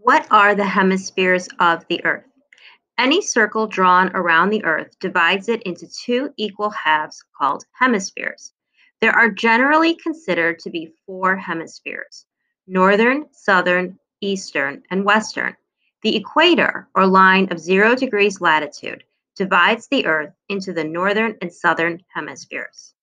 What are the hemispheres of the Earth? Any circle drawn around the Earth divides it into two equal halves called hemispheres. There are generally considered to be four hemispheres northern, southern, eastern, and western. The equator, or line of zero degrees latitude, divides the Earth into the northern and southern hemispheres.